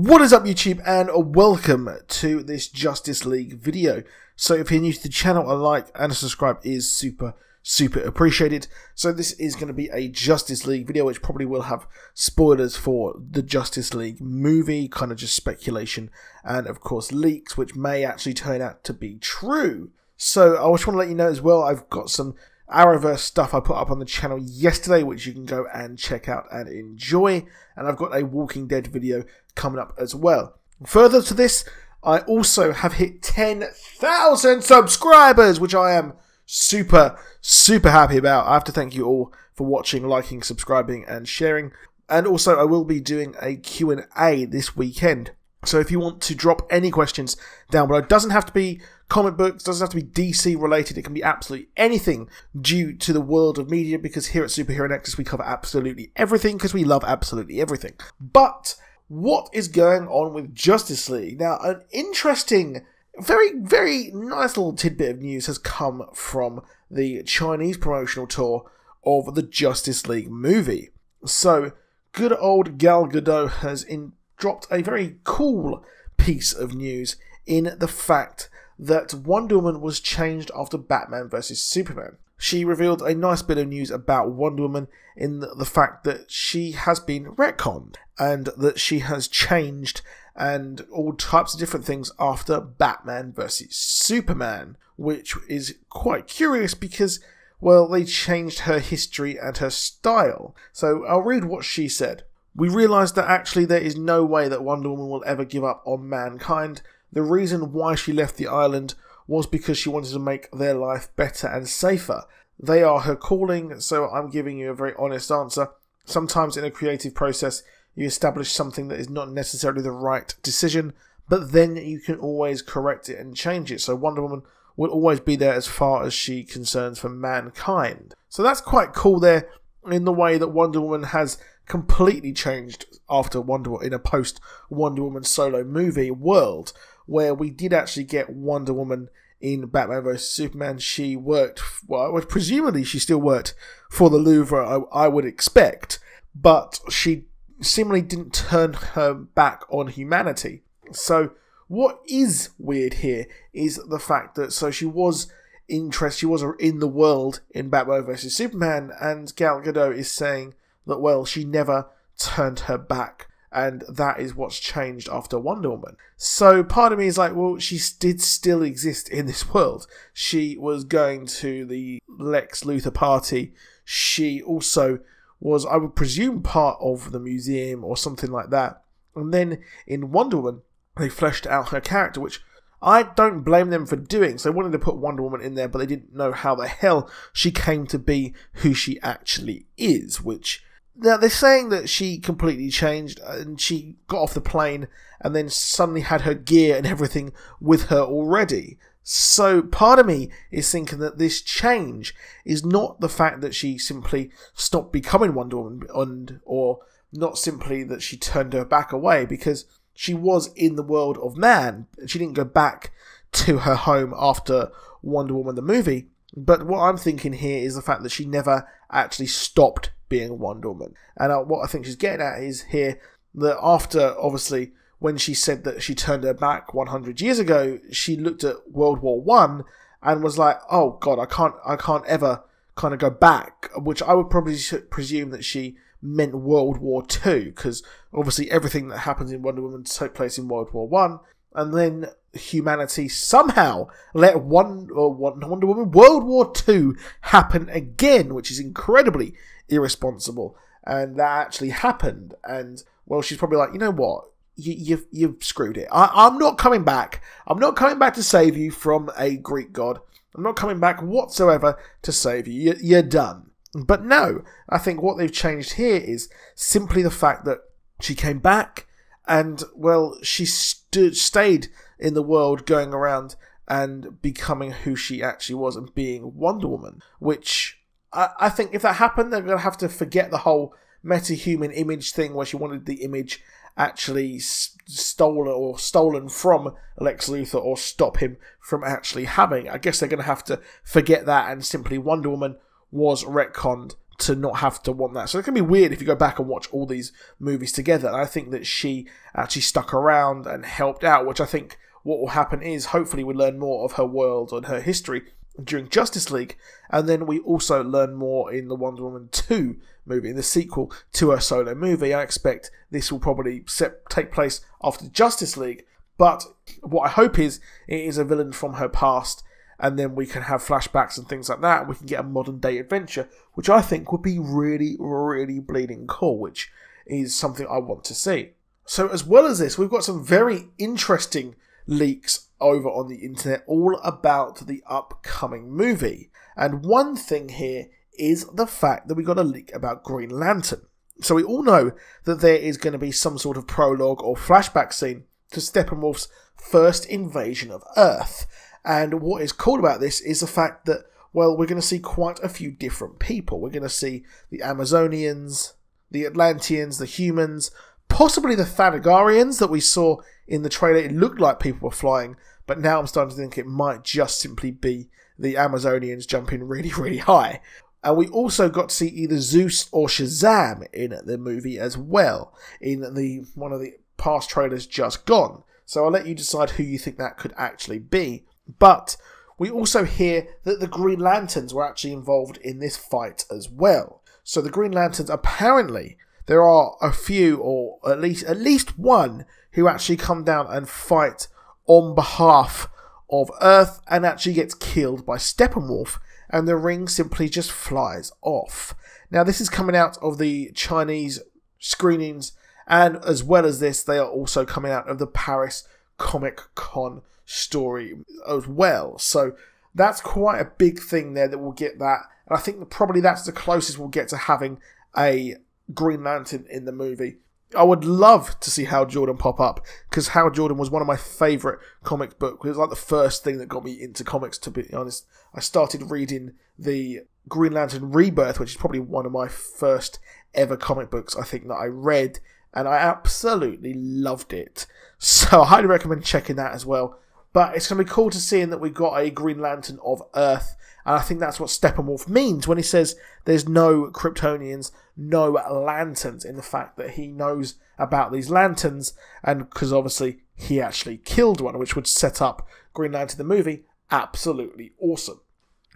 What is up YouTube and welcome to this Justice League video. So if you're new to the channel, a like and a subscribe is super, super appreciated. So this is going to be a Justice League video which probably will have spoilers for the Justice League movie, kind of just speculation, and of course leaks which may actually turn out to be true. So I just want to let you know as well, I've got some Arrowverse stuff I put up on the channel yesterday, which you can go and check out and enjoy. And I've got a Walking Dead video coming up as well. Further to this, I also have hit 10,000 subscribers, which I am super, super happy about. I have to thank you all for watching, liking, subscribing, and sharing. And also, I will be doing a Q&A this weekend. So if you want to drop any questions down below, it doesn't have to be comic books, doesn't have to be DC related, it can be absolutely anything due to the world of media because here at Superhero Nexus we cover absolutely everything because we love absolutely everything. But what is going on with Justice League? Now, an interesting, very, very nice little tidbit of news has come from the Chinese promotional tour of the Justice League movie. So, good old Gal Gadot has in, dropped a very cool piece of news in the fact that Wonder Woman was changed after Batman vs Superman. She revealed a nice bit of news about Wonder Woman in the fact that she has been retconned and that she has changed and all types of different things after Batman vs Superman, which is quite curious because, well, they changed her history and her style. So I'll read what she said. We realise that actually there is no way that Wonder Woman will ever give up on mankind the reason why she left the island was because she wanted to make their life better and safer. They are her calling, so I'm giving you a very honest answer. Sometimes in a creative process, you establish something that is not necessarily the right decision, but then you can always correct it and change it. So Wonder Woman will always be there as far as she concerns for mankind. So that's quite cool there in the way that Wonder Woman has completely changed after Wonder in a post Wonder Woman solo movie world where we did actually get Wonder Woman in Batman vs Superman. She worked, well, presumably she still worked for the Louvre, I, I would expect, but she seemingly didn't turn her back on humanity. So, what is weird here is the fact that so she was interest, she was in the world in Batman vs Superman, and Gal Gadot is saying that well, she never turned her back and that is what's changed after Wonder Woman. So part of me is like, well, she did still exist in this world. She was going to the Lex Luthor party. She also was, I would presume, part of the museum or something like that. And then in Wonder Woman, they fleshed out her character, which I don't blame them for doing. So they wanted to put Wonder Woman in there, but they didn't know how the hell she came to be who she actually is, which now they're saying that she completely changed uh, and she got off the plane and then suddenly had her gear and everything with her already. So part of me is thinking that this change is not the fact that she simply stopped becoming Wonder Woman and or not simply that she turned her back away because she was in the world of man. She didn't go back to her home after Wonder Woman the movie. But what I'm thinking here is the fact that she never actually stopped being Wonder Woman. And uh, what I think she's getting at is here that after, obviously, when she said that she turned her back 100 years ago, she looked at World War One and was like, "Oh God, I can't, I can't ever kind of go back." Which I would probably presume that she meant World War Two, because obviously everything that happens in Wonder Woman took place in World War One, and then humanity somehow let one or Wonder Woman World War Two happen again, which is incredibly irresponsible. And that actually happened. And well, she's probably like, you know what? You, you've you've screwed it. I, I'm not coming back. I'm not coming back to save you from a Greek god. I'm not coming back whatsoever to save you. You're done. But no, I think what they've changed here is simply the fact that she came back and, well, she stood, stayed in the world going around and becoming who she actually was and being Wonder Woman, which I, I think if that happened, they're going to have to forget the whole meta-human image thing where she wanted the image actually stolen or stolen from Lex Luthor or stop him from actually having. I guess they're going to have to forget that and simply Wonder Woman was retconned to not have to want that. So it can be weird if you go back and watch all these movies together. And I think that she actually stuck around and helped out, which I think what will happen is hopefully we learn more of her world and her history during Justice League, and then we also learn more in the Wonder Woman 2 movie, in the sequel to her solo movie. I expect this will probably set, take place after Justice League, but what I hope is it is a villain from her past, and then we can have flashbacks and things like that, we can get a modern day adventure, which I think would be really, really bleeding cool, which is something I want to see. So, as well as this, we've got some very interesting leaks over on the internet all about the upcoming movie. And one thing here is the fact that we got a leak about Green Lantern. So we all know that there is going to be some sort of prologue or flashback scene to Steppenwolf's first invasion of Earth. And what is cool about this is the fact that, well, we're going to see quite a few different people. We're going to see the Amazonians, the Atlanteans, the humans, possibly the Thanagarians that we saw in the trailer. It looked like people were flying, but now I'm starting to think it might just simply be the Amazonians jumping really, really high. And we also got to see either Zeus or Shazam in the movie as well, in the one of the past trailers just gone. So I'll let you decide who you think that could actually be. But we also hear that the Green Lanterns were actually involved in this fight as well. So the Green Lanterns apparently there are a few or at least at least one who actually come down and fight on behalf of Earth and actually gets killed by Steppenwolf, and the ring simply just flies off. Now, this is coming out of the Chinese screenings, and as well as this, they are also coming out of the Paris Comic Con story as well. So that's quite a big thing there that we'll get that. And I think probably that's the closest we'll get to having a Green Lantern in the movie. I would love to see Hal Jordan pop up because Hal Jordan was one of my favourite comic books. It was like the first thing that got me into comics, to be honest. I started reading the Green Lantern Rebirth, which is probably one of my first ever comic books I think that I read, and I absolutely loved it. So I highly recommend checking that as well. But it's going to be cool to see that we've got a Green Lantern of Earth and I think that's what Steppenwolf means when he says there's no Kryptonians, no lanterns, in the fact that he knows about these lanterns, and because obviously he actually killed one, which would set up Green Lantern the movie. Absolutely awesome.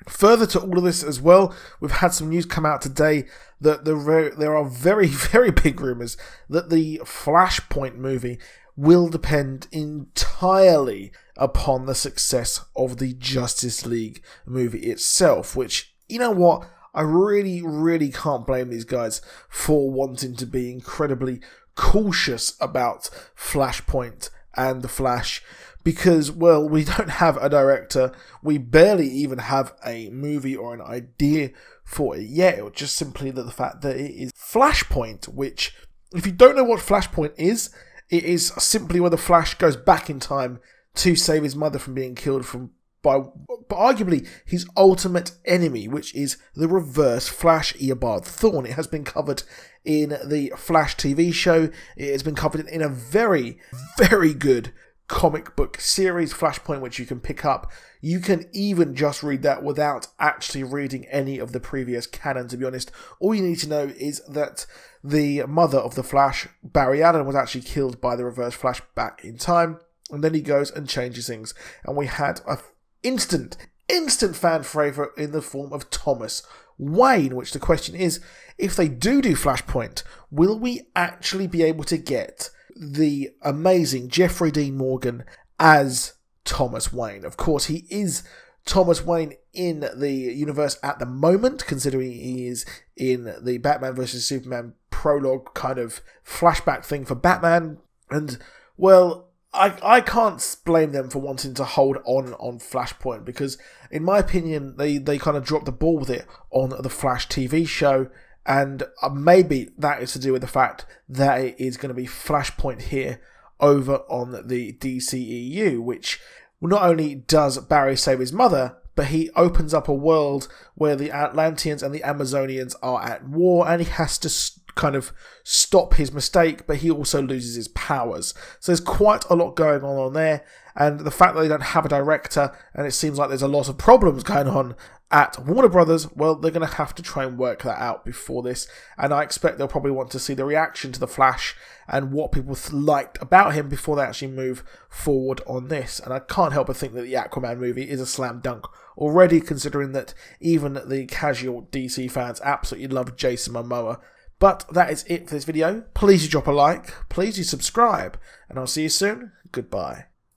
Further to all of this as well, we've had some news come out today that the, there are very, very big rumours that the Flashpoint movie will depend entirely upon the success of the Justice League movie itself, which, you know what? I really, really can't blame these guys for wanting to be incredibly cautious about Flashpoint and The Flash because, well, we don't have a director, we barely even have a movie or an idea for it yet. It was just simply that the fact that it is Flashpoint, which, if you don't know what Flashpoint is, it is simply where the Flash goes back in time to save his mother from being killed from by but arguably his ultimate enemy, which is the reverse Flash Eobard Thawne. It has been covered in the Flash TV show. It has been covered in a very, very good comic book series, Flashpoint, which you can pick up. You can even just read that without actually reading any of the previous canon, to be honest. All you need to know is that the mother of the Flash, Barry Allen, was actually killed by the reverse Flash back in time and then he goes and changes things. And we had a instant, instant fan favourite in the form of Thomas Wayne, which the question is, if they do do Flashpoint, will we actually be able to get the amazing Jeffrey Dean Morgan as Thomas Wayne? Of course, he is Thomas Wayne in the universe at the moment, considering he is in the Batman vs. Superman prologue kind of flashback thing for Batman. And, well, I, I can't blame them for wanting to hold on on Flashpoint because, in my opinion, they, they kind of dropped the ball with it on the Flash TV show, and uh, maybe that is to do with the fact that it is going to be Flashpoint here over on the DCEU, which not only does Barry save his mother, but he opens up a world where the Atlanteans and the Amazonians are at war, and he has to kind of stop his mistake, but he also loses his powers. So there's quite a lot going on on there, and the fact that they don't have a director, and it seems like there's a lot of problems going on at Warner Brothers, well, they're going to have to try and work that out before this, and I expect they'll probably want to see the reaction to the Flash and what people liked about him before they actually move forward on this. And I can't help but think that the Aquaman movie is a slam dunk already, considering that even the casual DC fans absolutely love Jason Momoa. But that is it for this video. Please drop a like, please do subscribe, and I'll see you soon. Goodbye.